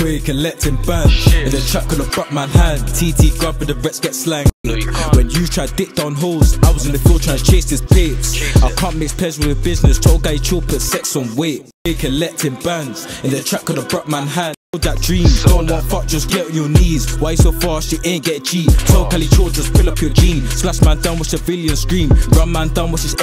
Quick and let him bang. In the trap, on the front man hand. TT grub, but the rest get slang. No, you. When you try dick down holes, I was in the field trying to chase this Chase I can't mix pleasure with business. Told guy chill, put sex on weight. Quick and let him bands. In the trap, on the front man hand. That dream, don't want fuck, just get on your knees. Why so fast, you ain't get G. Tell Cali Cho, just pull up your jeans. Slash man down, watch civilian scream. Run man down, watch his